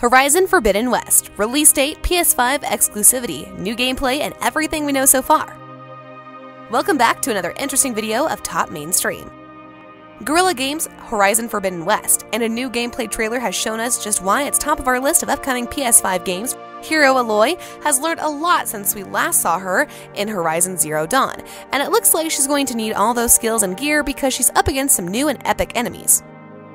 Horizon Forbidden West, release date, PS5 exclusivity, new gameplay, and everything we know so far. Welcome back to another interesting video of Top Mainstream. Guerrilla Games' Horizon Forbidden West and a new gameplay trailer has shown us just why it's top of our list of upcoming PS5 games. Hero Aloy has learned a lot since we last saw her in Horizon Zero Dawn, and it looks like she's going to need all those skills and gear because she's up against some new and epic enemies.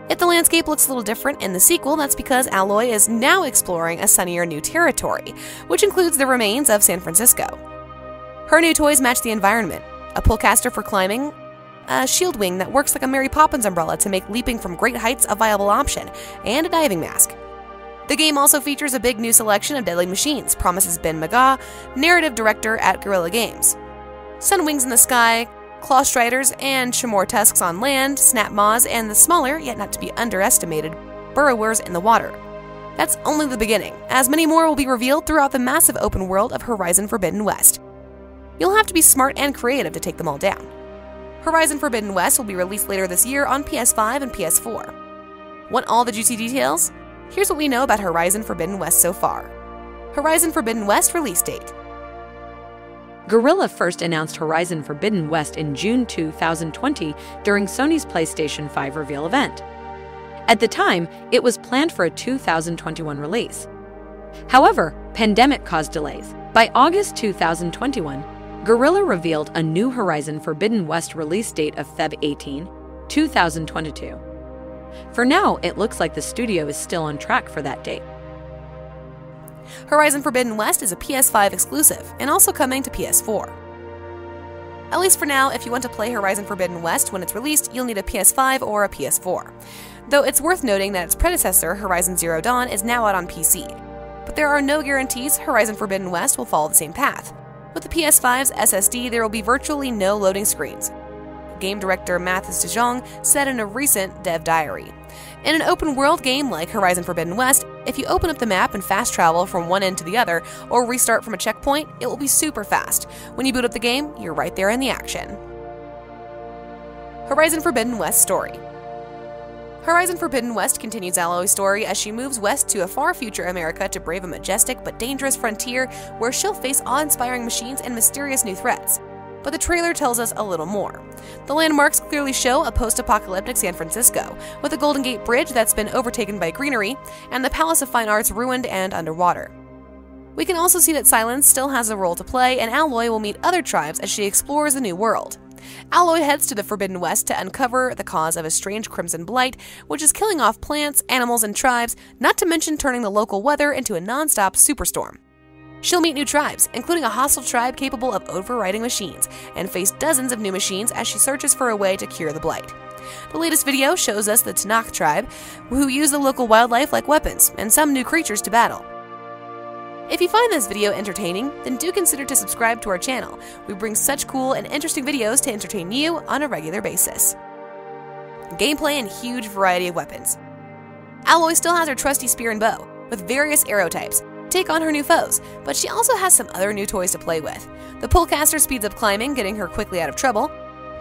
If the landscape looks a little different in the sequel, that's because Aloy is now exploring a sunnier new territory, which includes the remains of San Francisco. Her new toys match the environment a pullcaster for climbing, a shield wing that works like a Mary Poppins umbrella to make leaping from great heights a viable option, and a diving mask. The game also features a big new selection of deadly machines, promises Ben McCaw, narrative director at Guerrilla Games. Sun wings in the sky, claw striders and chamois tusks on land, snap and the smaller, yet not to be underestimated, burrowers in the water. That's only the beginning, as many more will be revealed throughout the massive open world of Horizon Forbidden West. You'll have to be smart and creative to take them all down. Horizon Forbidden West will be released later this year on PS5 and PS4. Want all the juicy details? Here's what we know about Horizon Forbidden West so far. Horizon Forbidden West release date Guerrilla first announced Horizon Forbidden West in June 2020 during Sony's PlayStation 5 reveal event. At the time, it was planned for a 2021 release. However, pandemic caused delays. By August 2021, Guerrilla revealed a new Horizon Forbidden West release date of Feb 18, 2022. For now, it looks like the studio is still on track for that date. Horizon Forbidden West is a PS5 exclusive and also coming to PS4. At least for now, if you want to play Horizon Forbidden West when it's released, you'll need a PS5 or a PS4. Though it's worth noting that its predecessor, Horizon Zero Dawn, is now out on PC. But there are no guarantees Horizon Forbidden West will follow the same path. With the PS5's SSD, there will be virtually no loading screens. Game director Mathis de Jong said in a recent dev diary. In an open world game like Horizon Forbidden West, if you open up the map and fast travel from one end to the other, or restart from a checkpoint, it will be super fast. When you boot up the game, you're right there in the action. Horizon Forbidden West Story Horizon Forbidden West continues Aloy's story as she moves west to a far future America to brave a majestic but dangerous frontier where she'll face awe inspiring machines and mysterious new threats but the trailer tells us a little more. The landmarks clearly show a post apocalyptic San Francisco, with the Golden Gate Bridge that's been overtaken by greenery, and the Palace of Fine Arts ruined and underwater. We can also see that Sylens still has a role to play, and Aloy will meet other tribes as she explores the new world. Aloy heads to the Forbidden West to uncover the cause of a strange crimson blight, which is killing off plants, animals, and tribes, not to mention turning the local weather into a non stop superstorm. She'll meet new tribes, including a hostile tribe capable of overriding machines, and face dozens of new machines as she searches for a way to cure the blight. The latest video shows us the Tenakth tribe, who use the local wildlife like weapons and some new creatures to battle. If you find this video entertaining, then do consider to subscribe to our channel. We bring such cool and interesting videos to entertain you on a regular basis. Gameplay and huge variety of weapons. Aloy still has her trusty spear and bow, with various arrow types, take on her new foes, but she also has some other new toys to play with. The pullcaster speeds up climbing, getting her quickly out of trouble.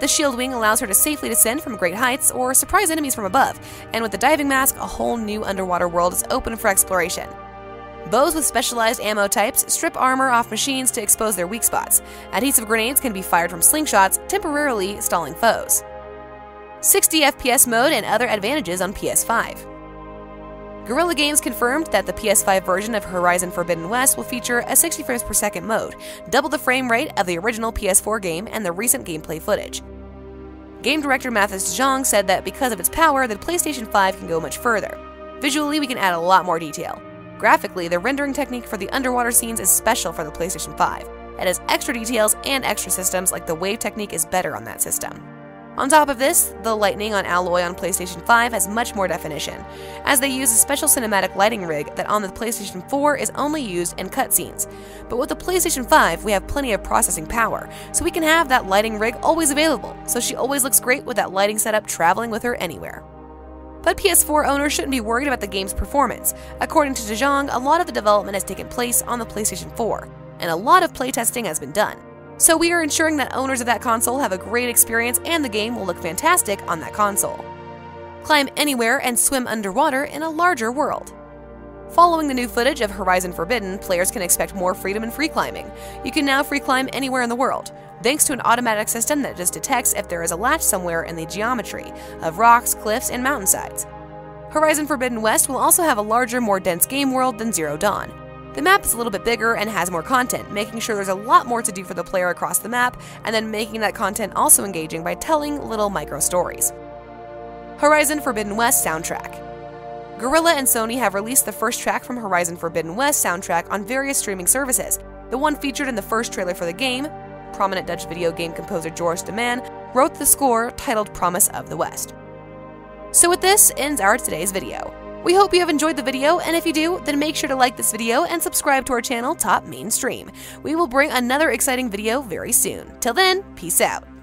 The shield wing allows her to safely descend from great heights or surprise enemies from above, and with the diving mask, a whole new underwater world is open for exploration. Bows with specialized ammo types strip armor off machines to expose their weak spots. Adhesive grenades can be fired from slingshots, temporarily stalling foes. 60 FPS mode and other advantages on PS5. Guerrilla Games confirmed that the PS5 version of Horizon Forbidden West will feature a 60 frames per second mode, double the frame rate of the original PS4 game and the recent gameplay footage. Game director Mathis Zhang said that because of its power, the PlayStation 5 can go much further. Visually, we can add a lot more detail. Graphically, the rendering technique for the underwater scenes is special for the PlayStation 5. It has extra details and extra systems like the wave technique is better on that system. On top of this, the lighting on Aloy on PlayStation 5 has much more definition, as they use a special cinematic lighting rig that on the PlayStation 4 is only used in cutscenes. But with the PlayStation 5, we have plenty of processing power, so we can have that lighting rig always available, so she always looks great with that lighting setup traveling with her anywhere. But PS4 owners shouldn't be worried about the game's performance. According to De Jong, a lot of the development has taken place on the PlayStation 4, and a lot of playtesting has been done. So we are ensuring that owners of that console have a great experience and the game will look fantastic on that console. Climb anywhere and swim underwater in a larger world. Following the new footage of Horizon Forbidden, players can expect more freedom in free climbing. You can now free climb anywhere in the world, thanks to an automatic system that just detects if there is a latch somewhere in the geometry of rocks, cliffs, and mountainsides. Horizon Forbidden West will also have a larger, more dense game world than Zero Dawn. The map is a little bit bigger and has more content, making sure there's a lot more to do for the player across the map, and then making that content also engaging by telling little micro stories. Horizon Forbidden West soundtrack. Guerrilla and Sony have released the first track from Horizon Forbidden West soundtrack on various streaming services. The one featured in the first trailer for the game, prominent Dutch video game composer Joris de Man, wrote the score titled Promise of the West. So with this ends our today's video. We hope you have enjoyed the video, and if you do, then make sure to like this video and subscribe to our channel, Top Mainstream. We will bring another exciting video very soon. Till then, peace out.